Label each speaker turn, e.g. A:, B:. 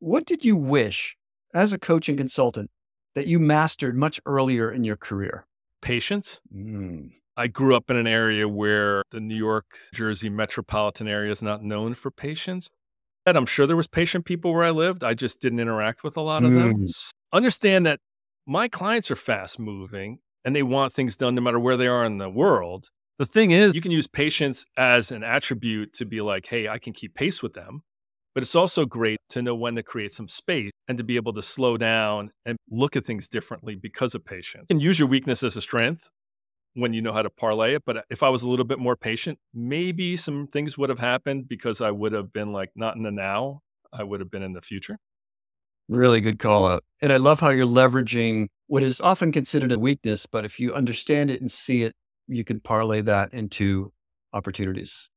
A: what did you wish as a coaching consultant that you mastered much earlier in your career?
B: Patience. Mm. I grew up in an area where the New York, Jersey metropolitan area is not known for patience. And I'm sure there was patient people where I lived. I just didn't interact with a lot of mm. them. Understand that my clients are fast moving and they want things done no matter where they are in the world. The thing is, you can use patience as an attribute to be like, hey, I can keep pace with them. But it's also great to know when to create some space and to be able to slow down and look at things differently because of patience. And use your weakness as a strength when you know how to parlay it. But uh, if I was a little bit more patient, maybe some things would have happened because I would have been like not in the now, I would have been in the future.
A: Really good call out. And I love how you're leveraging what is often considered a weakness, but if you understand it and see it, you can parlay that into opportunities.